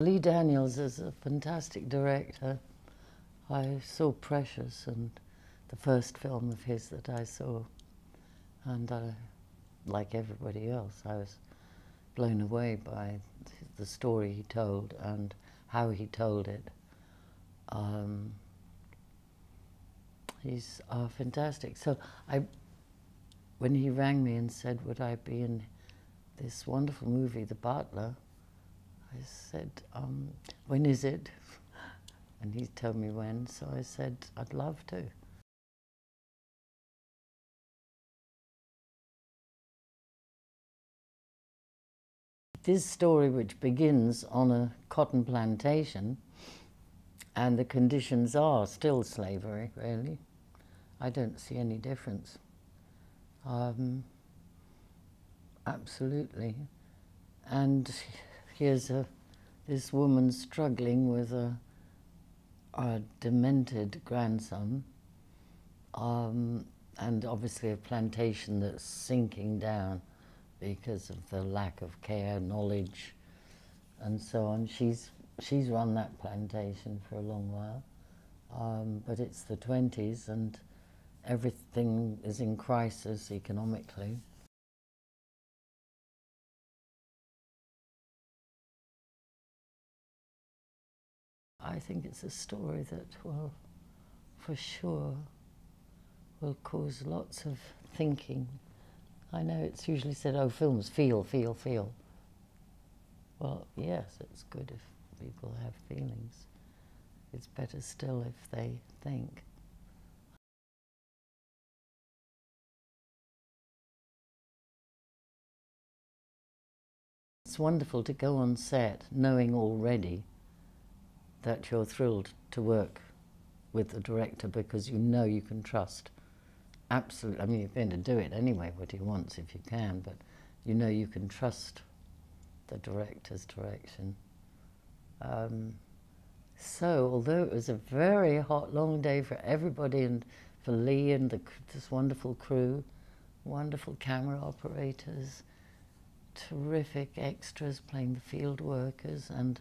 Lee Daniels is a fantastic director. I saw Precious and the first film of his that I saw, and I, like everybody else, I was blown away by the story he told and how he told it. Um, he's uh, fantastic. So I, when he rang me and said, would I be in this wonderful movie, The Butler, I said, um, when is it? And he told me when, so I said, I'd love to. This story, which begins on a cotton plantation, and the conditions are still slavery, really. I don't see any difference. Um, absolutely. And here's a, this woman struggling with a, a demented grandson, um, and obviously a plantation that's sinking down because of the lack of care, knowledge, and so on. She's, she's run that plantation for a long while, um, but it's the 20s and everything is in crisis economically. I think it's a story that will, for sure, will cause lots of thinking I know it's usually said, oh, films feel, feel, feel. Well, yes, it's good if people have feelings. It's better still if they think. It's wonderful to go on set knowing already that you're thrilled to work with the director because you know you can trust absolutely, I mean, you're going to do it anyway, what he wants if you can, but you know you can trust the director's direction. Um, so, although it was a very hot, long day for everybody and for Lee and the, this wonderful crew, wonderful camera operators, terrific extras playing the field workers, and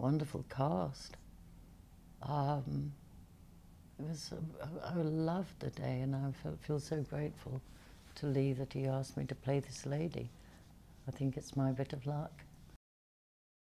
wonderful cast. Um, it was, I loved the day and I feel so grateful to Lee that he asked me to play this lady. I think it's my bit of luck.